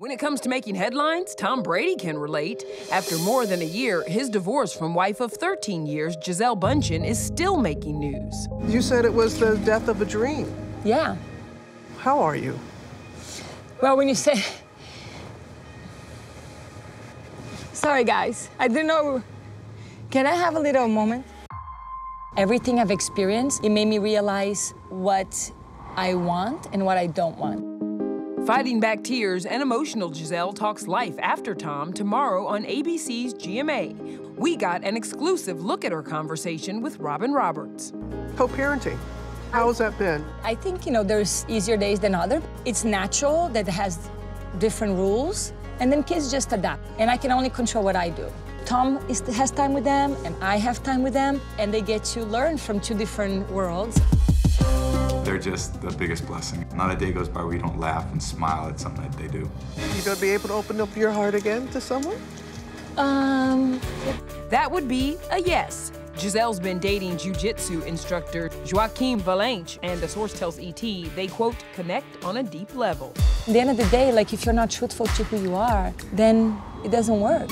When it comes to making headlines, Tom Brady can relate. After more than a year, his divorce from wife of 13 years, Gisele Bundchen, is still making news. You said it was the death of a dream. Yeah. How are you? Well, when you say. Sorry, guys. I didn't know. Can I have a little moment? Everything I've experienced, it made me realize what I want and what I don't want. Fighting back tears and emotional Gisele talks life after Tom tomorrow on ABC's GMA. We got an exclusive look at her conversation with Robin Roberts. Co-parenting. How's that been? I think, you know, there's easier days than other. It's natural that it has different rules, and then kids just adapt. And I can only control what I do. Tom is, has time with them, and I have time with them, and they get to learn from two different worlds. They're just the biggest blessing. Not a day goes by where you don't laugh and smile at something that they do. You gonna be able to open up your heart again to someone? Um, That would be a yes. Gisele's been dating jiu-jitsu instructor Joaquim Valente, and the source tells ET they, quote, connect on a deep level. at the end of the day, like if you're not truthful to who you are, then it doesn't work.